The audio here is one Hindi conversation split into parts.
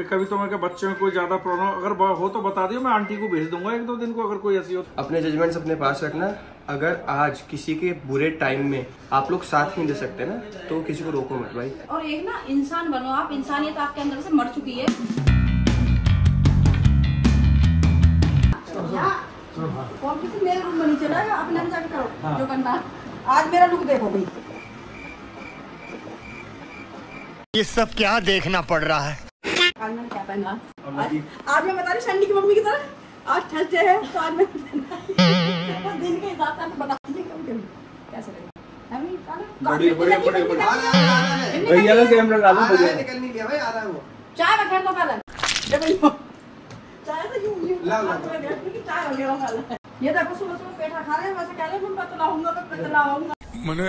कि कभी तो मैं क्या बच्चे में कोई ज़्यादा प्रॉब्लम अगर हो तो बता दियो मैं आंटी को भेज दूँगा एक दो दिन को अगर कोई ऐसी हो तो। अपने जजमेंट्स अपने पास रखना अगर आज किसी के बुरे टाइम में आप लोग साथ नहीं दे सकते ना तो किसी को रोको मत भाई। और एक ना इंसान बनो आप इंसानियत आपके अंदर से मर चुकी है। यहाँ, कौन किसी मेरे रूम में नहीं चला है अपने में जाके करो जो करना आज मेरा लुक देखो भाई। ये सब क्या देखना पड़ रहा है? आज मैंने क्या पहना? आज, आज मैं बता रही संडी की मम्मी की तरह। आज थर्सडे है तो आज मैं दिन के हिसाब से कभी कभी कैसे काला? बड़ी- बड़ी- बड़ी- बड़ी- भैया का कैमरा डालो निकल नहीं गया भाई आ रहा है वो। चाय रखे तो पहले। ये भैया चाय तो यूँ यूँ देख के चाय हो गया ये देखो सुबह सुबह पेठा खा रहे हैं वैसे कह रहे हैं मैं पतला होऊँगा मैं पतला होऊँगा। मैंने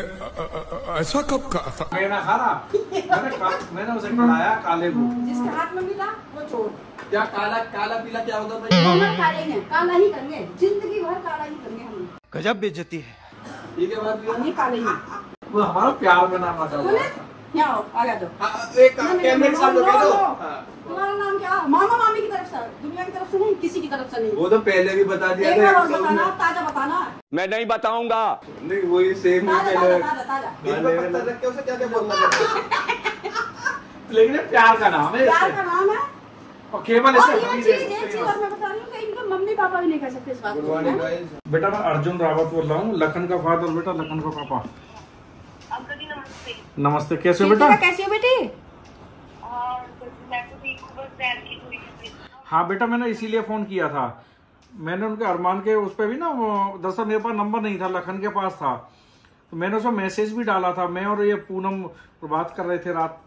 ऐसा कब कहा था? मैंने खा रहा मैंने मैंने उसे खिलाया काले को जिसके हाथ में मिला वो छोड़ क्या काला काला पीला क्या होता भाई? हम कालेंगे काला ही करेंगे। ज़िंदगी भर काला ही करेंगे हम गजब बेइज्जती है। ठीक है बात हम ही काले ही। वो हमारा प्यार में नाम आता बोले है। यहाँ आओ आ गया तो। एक कैमरे के सामने दो हाँ। तुम्हारा नाम क्या? मामा मामी दुनिया की तरफ़ से नहीं किसी की तरफ़ से नहीं। वो तो पहले भी बता दिया और था बताना ताज़ा बताना। मैं नहीं बताऊँगा। नहीं वही सेम ही पहले ताज़ा ताज़ा ताज़ा। दिल पे पत्थर रख के उसे क्या क्या बोलना लेकिन प्यार का नाम है प्यार का नाम है। और केवल इसे हम ही मम्मी पापा भी नहीं कर सकते इस बात को। बेटा मैं अर्जुन रावत बोल रहा हूँ लखन का फादर बेटा लखन का पापा। नमस्ते। नमस्ते कैसे हो बेटा? है, हो बेटी और मैं तो ठीक हूँ बस बैठ की थोड़ी सी हाँ बेटा मैंने इसीलिए फ़ोन किया था। मैंने उनके अरमान के उस पर भी ना दरअसल मेरे पास नंबर नहीं था लखन के पास था। तो मैंने उसमें मैसेज भी डाला था। मैं और ये पूनम बात कर रहे थे रात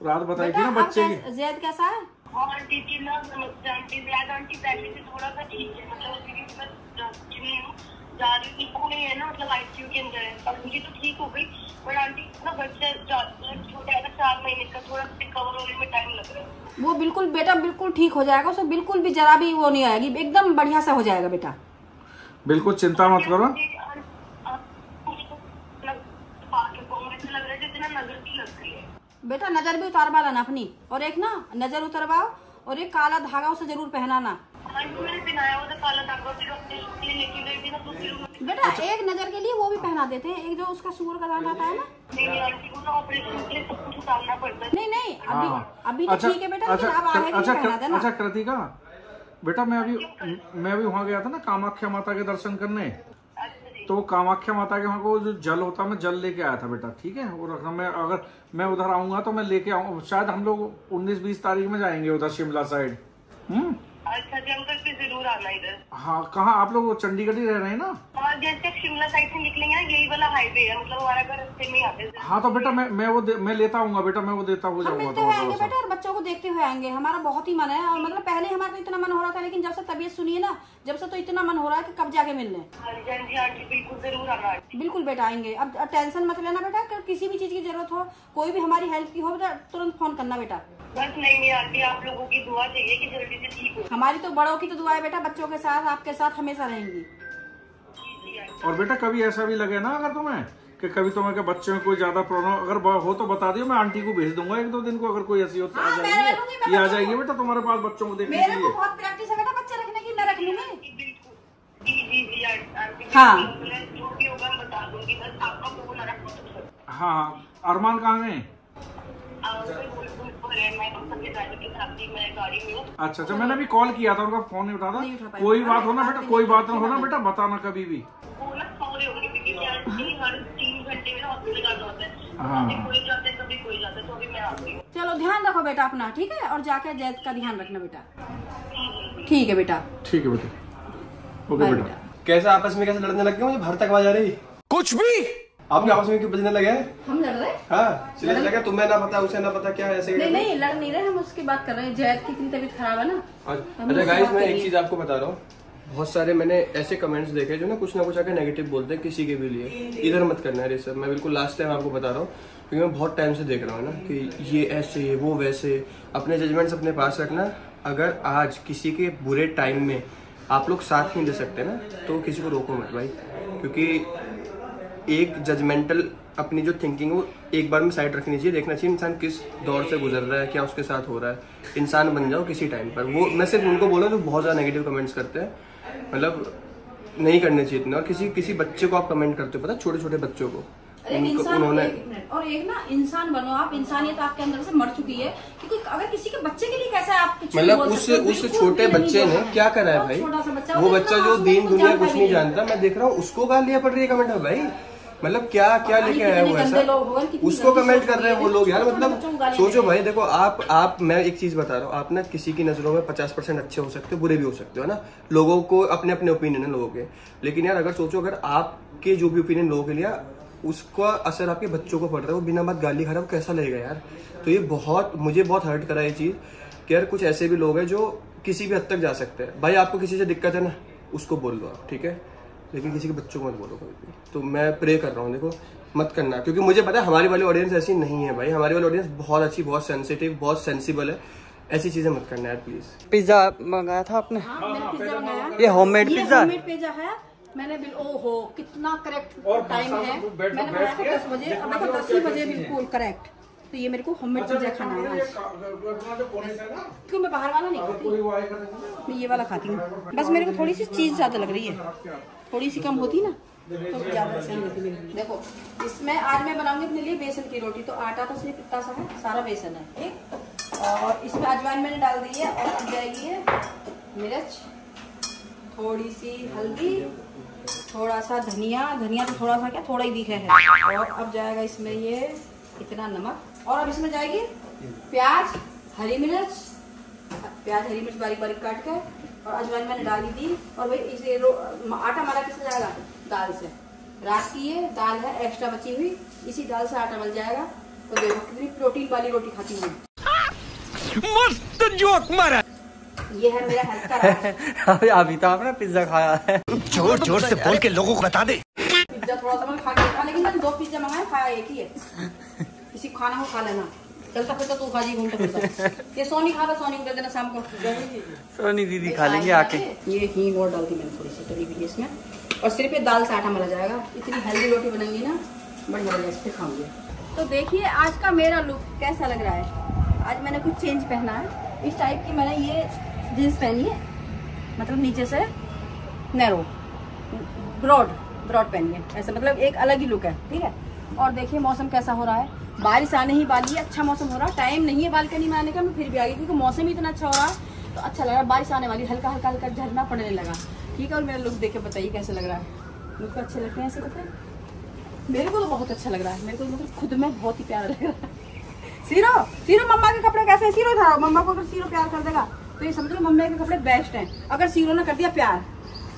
रात बताई थी ना बच्चे की जैद कैसा है? और आंटी जी ना नमस्ते आंटी जैद आंटी पहले से थोड़ा सा ठीक है। मतलब जा- नहीं हूँ जा रही इको है ना मतलब आईसीयू के अंदर है। और मुझे तो ठीक हो गई। पर आंटी ना बच्चा मतलब थोड़ा रिकवर होने में टाइम लग रहा है। वो बिल्कुल बेटा बिल्कुल ठीक हो जाएगा उसको बिल्कुल भी जरा भी वो नहीं आएगी एकदम बढ़िया सा हो जाएगा बेटा। बिल्कुल चिंता मत करो। तो है है बेटा नज़र भी उतारवा लाना अपनी और एक ना नज़र उतरवाओ और एक काला धागा उसे ज़रूर पहनाना। बेटा एक नज़र के लिए वो भी पहना देते हैं। एक जो उसका सूर का दाना आता है ना। नहीं नहीं अभी हाँ। अभी तो ठीक है बेटा अच्छा आगे अच्छा पहना देना। अच्छा कृतिका बेटा मैं अभी मैं अभी वहाँ गया था ना कामाख्या माता के दर्शन करने। अच्छा तो कामाख्या माता के वहाँ को जो जल होता है मैं जल लेके आया था बेटा ठीक है? और अगर मैं अगर मैं उधर आऊँगा तो मैं लेके आऊँ शायद हम लोग उन्नीस बीस तारीख में जाएँगे उधर शिमला साइड। हम्म? अच्छा ज़रूर आना इधर। हाँ कहाँ आप लोग चंडीगढ़ ही रह रहे हैं ना? जैसे शिमला साइड से निकलेंगे ना यही वाला हाईवे है मतलब हमारा घर रास्ते में ही आते हैं। हाँ तो बेटा मैं मैं वो दे, मैं लेता हूँ बेटा मैं वो देता हो हम जाऊँगा मिलते हुए आएँगे बेटा और बच्चों को देखते हुए आएँगे। हमारा बहुत ही मन है और मतलब पहले हमारा तो इतना मन हो रहा था लेकिन जब से तबीयत सुनी है ना जब से तो इतना मन हो रहा है कि कब जाके मिलने हाँ। जी हाँ आंटी बिल्कुल ज़रूर आना बिल्कुल बेटा आएँगे। अब टेंशन मत लेना बेटा कि किसी भी चीज़ की ज़रूरत हो कोई भी हमारी हेल्प की हो बेटा तुरंत फ़ोन करना बेटा। बस नहीं नहीं आंटी आप लोगों की दुआ चाहिए कि जल्दी से ठीक हो हमारी तो बड़ों की तो दुआ है बेटा बच्चों के साथ आपके साथ हमेशा रहेंगी। और बेटा कभी ऐसा भी लगे ना अगर तुम्हें कि कभी तुम्हें के बच्चे में कोई ज़्यादा प्रॉब्लम अगर हो तो बता दियो मैं आंटी को भेज दूँगा एक दो दिन को अगर कोई ऐसी हो तो आ हाँ, जाएगी ये आ जाएगी बेटा तुम्हारे पास बच्चों को देखने मेरे के लिए। बहुत प्रैक्टिस है बेटा बच्चे रखने की मैं रख लूँगी। बिल्कुल जी जी जी आंटी हाँ। है हाँ। हाँ अरमान कहाँ गए अच्छा अच्छा मैंने अभी कॉल किया था उनका फ़ोन नहीं उठा था। कोई बात हाँ, ना बेटा कोई बात ना हो ना बेटा बताना कभी भी। है कि हर तीन घंटे में ना हॉस्पिटल जाना होता है। हाँ। कभी कोई जाता है कभी कोई जाता है तो अभी मैं आ गई हूँ। चलो ध्यान रखो बेटा अपना ठीक है? और जाके जैद का ध्यान रखना बेटा। ठीक है। बेटा। ठीक है बेटा। ओके बेटा। बेटा। कैसे आपस में कैसे लड़ने लग गए मुझे भर तक आवाज़ आ रही। कुछ भी। आपके आपस में क्यों बजने लगे हम लड़ रहे हैं? हाँ लगा तुम्हें ना पता उसे ना पता क्या ऐसे नहीं नहीं लड़ नहीं रहे हम उसकी बात कर रहे हैं। जैद की इतनी तबीयत खराब है ना। अच्छा गाइस मैं एक चीज़ आपको बता रहा हूँ। बहुत सारे मैंने ऐसे कमेंट्स देखे जो ना कुछ ना कुछ आके नेगेटिव बोलते हैं किसी के भी लिए। इधर मत करना है सब। मैं बिल्कुल लास्ट टाइम आपको बता रहा हूँ क्योंकि मैं बहुत टाइम से देख रहा हूँ ना कि ये ऐसे वो वैसे। अपने जजमेंट्स अपने पास रखना। अगर आज किसी के बुरे टाइम में आप लोग साथ नहीं दे सकते ना तो किसी को रोको मत भाई। क्योंकि एक जजमेंटल अपनी जो थिंकिंग वो एक बार में साइड रखनी चाहिए। देखना चाहिए इंसान किस दौर से गुजर रहा है क्या उसके साथ हो रहा है। इंसान बन जाओ किसी टाइम पर। वो मैं सिर्फ़ उनको बोला जो बहुत ज़्यादा नेगेटिव कमेंट्स करते हैं। मतलब नहीं करने चाहिए इतने। और किसी किसी बच्चे को आप कमेंट करते हो पता छोटे छोटे बच्चों को। उन्होंने और एक ना इंसान बनो आप। इंसानियत आपके अंदर से मर चुकी है क्योंकि अगर किसी के बच्चे के लिए कैसे आप मतलब उस उस छोटे बच्चे ने क्या करा है भाई? वो बच्चा जो आँसू दीन दुनिया कुछ नहीं जानता मैं देख रहा हूँ उसको गालियाँ पड़ रही है कमेंट में भाई मतलब क्या क्या लेके आया होंगे, ऐसा? उसको कमेंट कर रहे हैं वो लोग। यार मतलब को गालियाँ सोचो भाई देखो आप आप मैं एक चीज़ बता रहा हूँ। आप ना किसी की नज़रों में पचास परसेंट अच्छे हो सकते हो बुरे भी हो सकते हो ना? लोगों को अपने अपने ओपिनियन है लोगों के। लेकिन यार अगर सोचो अगर आपके जो भी ओपिनियन लोगों के लिए उसका असर आपके बच्चों को पड़ रहा है वो बिना बात गाली खा रहा है वो कैसा लगेगा यार? तो ये बहुत मुझे बहुत हर्ट करा ये चीज़ कि यार कुछ ऐसे भी लोग हैं जो किसी भी हद तक जा सकते हैं। भाई आपको किसी से दिक्कत है ना उसको बोल दो आप ठीक है? लेकिन किसी के बच्चों को मत बोलो कोई भी। तो मैं प्रे कर रहा हूँ देखो मत करना क्योंकि मुझे पता है हमारी वाली ऑडियंस ऐसी नहीं है भाई। हमारी वाली ऑडियंस बहुत अच्छी बहुत सेंसिटिव बहुत सेंसिबल है। ऐसी चीज़ें मत करना यार प्लीज़ पिज्जा मंगाया था आपने? हाँ, मैंने पिज्जा मंगाया। ये होममेड पिज्जा है? पिज्जा है। मैंने बिल ओहो कितना करेक्ट टाइम है। मैंने बनाया था दस बजे। अब दस ही बजे बिल्कुल करेक्ट तो ये मेरे को होममेड अच्छा पिज्जा खाना है आज। क्यों मैं बाहर वाला नहीं खाती। मैं ये वाला खाती हूँ। बस मेरे को थोड़ी सी चीज़ ज़्यादा लग रही है। थोड़ी सी कम होती ना तो ज़्यादा सही होती मेरे। देखो इसमें आज मैं बनाऊँगी अपने लिए बेसन की रोटी। तो आटा तो सिर्फ़ इतना सा है सारा बेसन है ठीक? और इसमें अजवाइन मैंने डाल दी है और अब जाएगी है मिर्च। थोड़ी सी हल्दी थोड़ा सा धनिया। धनिया तो थोड़ा सा क्या थोड़ा ही दिखा है। और अब जाएगा इसमें ये इतना नमक। और अब इसमें जाएगी प्याज हरी मिर्च। प्याज हरी मिर्च बारीक बारीक काट कर और अजवाइन मैंने डाल दी थी। और भाई इसे आटा हमारा किससे जाएगा? दाल से। रात की ये दाल है एक्स्ट्रा बची हुई। इसी दाल से आटा मल जाएगा। तो देखो कितनी प्रोटीन वाली रोटी खाती हूँ मस्त जोक मारा। ये है मेरा हेल्थ का अभी अभी तो आपने पिज्जा खाया है। ज़ोर ज़ोर से बोल के लोगों को बता दे। पिज्जा थोड़ा सा मैंने खा के लेकिन मैंने दो पिज्जा मंगाए खाया एक ही है। किसी खाना हो खा लेना। चलता फिरता तू खा जी घूमता फिरता। ये सोनी खा सोनी को दे देना शाम को। सोनी दीदी खा लेंगे आके। ये हींग और डालती मैंने थोड़ी सी करी हुई इसमें। और सिर्फ़ ये दाल से आटा मला जाएगा। इतनी हेल्दी रोटी बनेंगी ना बढ़िया बढ़िया फिर खाऊँगी। तो देखिए आज का मेरा लुक कैसा लग रहा है? आज मैंने कुछ चेंज पहना है। इस टाइप की मैंने ये जीन्स पहनी है। मतलब नीचे से नैरो ब्रॉड ब्रॉड पहनी है। ऐसा मतलब एक अलग ही लुक है ठीक है? और देखिए मौसम कैसा हो रहा है। बारिश आने ही वाली है अच्छा मौसम हो रहा है। टाइम नहीं है बालकनी में आने का, मैं फिर भी आ गई क्योंकि मौसम ही इतना अच्छा हो रहा है तो अच्छा लग रहा है, बारिश आने वाली, हल्का हल्का हल्का झरना पड़ने लगा। ठीक है, और मेरा लुक देख के बताइए कैसे लग रहा है। लुक अच्छे लगते हैं ऐसे बताए मेरे को तो बहुत अच्छा लग रहा है, मेरे को मतलब खुद में बहुत ही प्यारा लग रहा है। सीरो सीरो, मम्मा के कपड़े कैसे? सीरो था मम्मा को अगर सीरो प्यार कर देगा तो ये समझ लो मम्मा के कपड़े बेस्ट हैं। अगर सीरो ने कर दिया प्यार,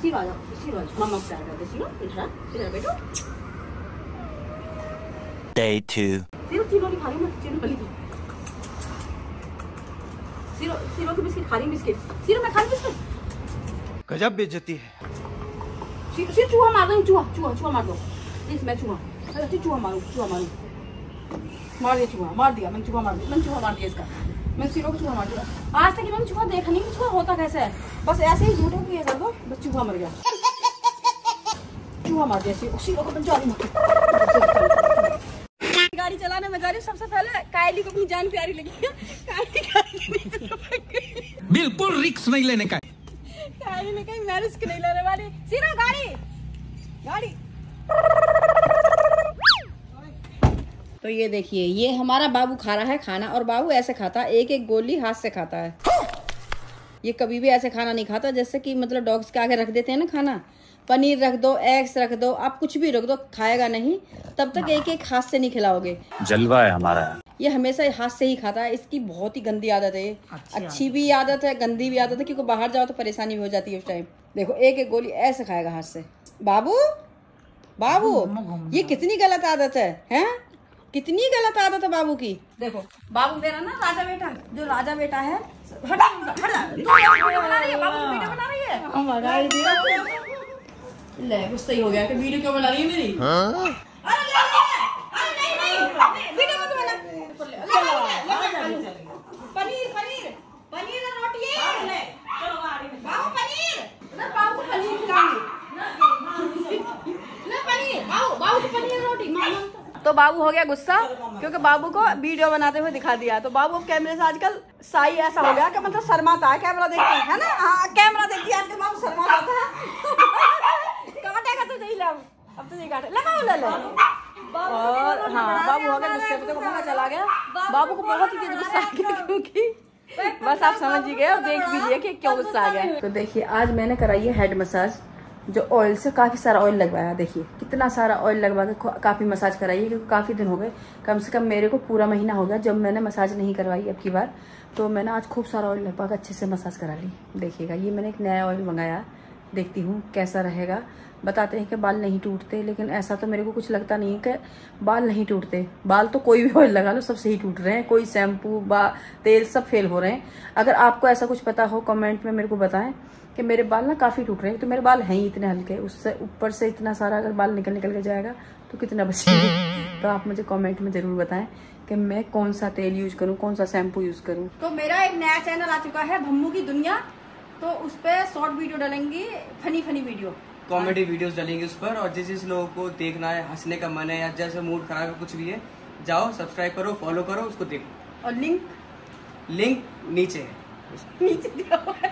सीरो आ जाओ, सीरो आ जाओ। मम्मा को प्यार कर दे, सीरो, इधर इधर बेटो Day two. तीनों नहीं खा रही मैं सीरो की बिस्किट खा रही बिस्किट सीरो मैं खा रही बिस्किट गजब बेइज्जती है चूहा मार दो चूहा चूहा चूहा मार दो प्लीज़ मैं चूहा अरे चूहा मारू चूहा मारू मार दिया चूहा मार दिया चूहा मार दिया चूहा मार दिया इसका मैंने सीरो को चूहा मार दिया आज तक मैंने चूहा देखा नहीं चूहा होता कैसे है बस ऐसे ही झूठे को ये कर दो बस चूहा मर गया चूहा मार दिया सीरो को पंचा गाड़ी चलाने में जा रही हूँ। सबसे पहले कायली को अपनी जान प्यारी लगी कायली कायली बिल्कुल रिक्स नहीं लेने का। कायली ने कहीं मैं रिस्क नहीं लेने वाली। सीरो गाड़ी गाड़ी। तो ये देखिए ये हमारा बाबू खा रहा है खाना और बाबू ऐसे खाता है एक एक गोली हाथ से खाता है। ये कभी भी ऐसे खाना नहीं खाता जैसे कि मतलब डॉग्स के आगे रख देते हैं ना खाना। पनीर रख दो एग्स रख दो आप कुछ भी रख दो खाएगा नहीं तब तक एक एक हाथ से नहीं खिलाओगे। जलवा है हमारा। ये हमेशा हाथ से ही खाता है इसकी बहुत ही गंदी आदत है। ये अच्छी भी आदत है गंदी भी आदत है क्योंकि बाहर जाओ तो परेशानी भी हो जाती है उस टाइम देखो एक एक गोली ऐसे खाएगा हाथ से। बाबू? बाबू ये कितनी गलत आदत है हैं? कितनी गलत आदत है बाबू की? देखो बाबू मेरा ना राजा बेटा जो राजा बेटा है हटा हटा। तू बना रही है बाबू की वीडियो बना रही है? ले ही हो गया। कि वीडियो क्यों बना रही है मेरी? अरे ले ले अरे नहीं नहीं। वीडियो मत बना। ले ले ले ले पनीर पनीर। पनीर और रोटी है। बाबू पनीर। ना बाबू पनीर खिलाऊँगी। ले पनीर। बाबू बाबू पनीर रोटी। मामा। तो बाबू हो गया गुस्सा क्योंकि बाबू को वीडियो बनाते हुए दिखा दिया। तो बाबू अब कैमरे से आजकल साई ऐसा हो गया कि मतलब शर्माता है। कैमरा देखते है ना? हाँ कैमरा देखती है। आजकल बाबू शर्मा जाता है। तो अब तो नहीं काटे और हाँ बाबू हो गया गुस्से पे तो पता चला गया। बाबू को बहुत ही तेज गुस्सा आ गया क्योंकि बस आप समझ ही गए और देख भी लिए कि क्यों गुस्सा आ गया। तो देखिए आज मैंने कराई है हेड मसाज जो ऑयल से काफ़ी सारा ऑयल लगवाया। देखिए कितना सारा ऑयल लगवा के काफ़ी मसाज कराई है क्योंकि काफ़ी दिन हो गए। कम से कम मेरे को पूरा महीना हो गया जब मैंने मसाज नहीं करवाई अब की बार। तो मैंने आज खूब सारा ऑयल लगवा के अच्छे से मसाज करा ली। देखिएगा ये मैंने एक नया ऑयल मंगाया। देखती हूँ कैसा रहेगा। बताते हैं कि बाल नहीं टूटते लेकिन ऐसा तो मेरे को कुछ लगता नहीं है कि बाल नहीं टूटते। बाल तो कोई भी ऑयल लगा लो सब सही टूट रहे हैं। कोई शैम्पू बा तेल सब फेल हो रहे हैं। अगर आपको ऐसा कुछ पता हो कमेंट में मेरे को बताएँ कि मेरे बाल ना काफ़ी टूट रहे हैं। तो मेरे बाल हैं ही इतने हल्के। उससे ऊपर से इतना सारा अगर बाल निकल निकल के जाएगा तो कितना बचेगा। तो आप मुझे कमेंट में ज़रूर बताएँ कि मैं कौन सा तेल यूज़ करूँ कौन सा शैम्पू यूज़ करूँ। तो मेरा एक नया चैनल आ चुका है भम्मू की दुनिया। तो उस पर शॉर्ट वीडियो डालेंगे funny funny video comedy videos डालेंगे उस पर और जिस जिस लोगों को देखना है हंसने का मन है या जैसे मूड खराब है कुछ भी है जाओ सब्सक्राइब करो फॉलो करो उसको देखो। और लिंक लिंक नीचे है। नीचे दिया हुआ है